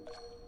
you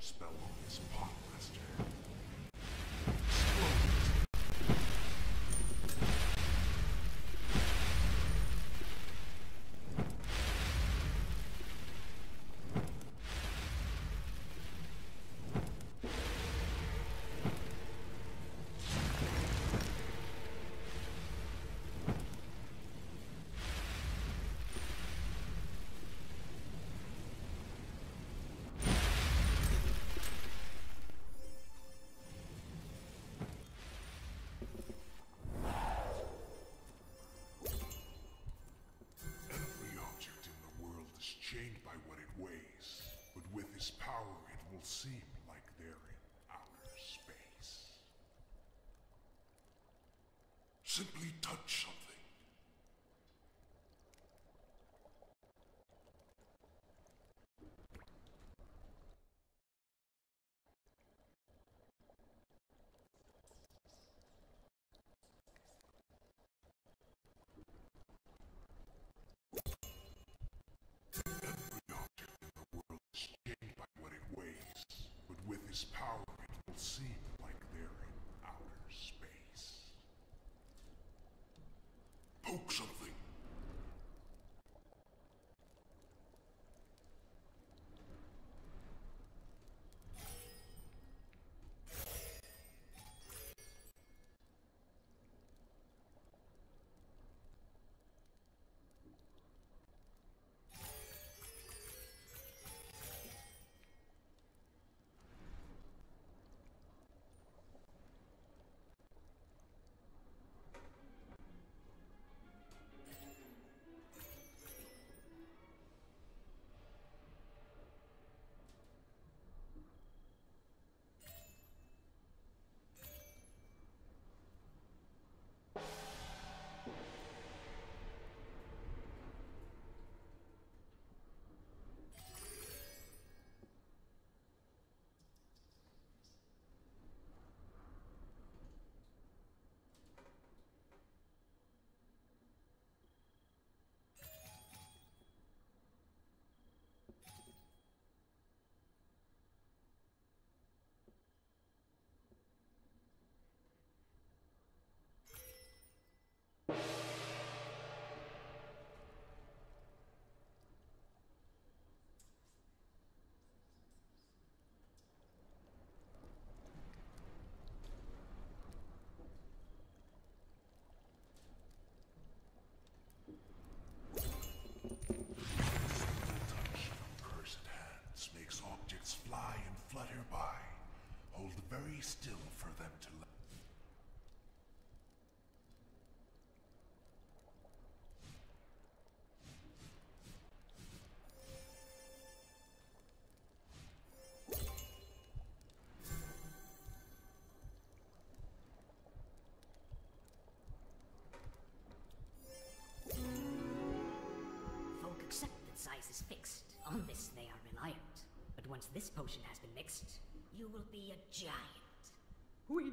spell on this pot. seem like they're in outer space. Simply touch something. is power. Is fixed. On this they are reliant. But once this potion has been mixed, you will be a giant. We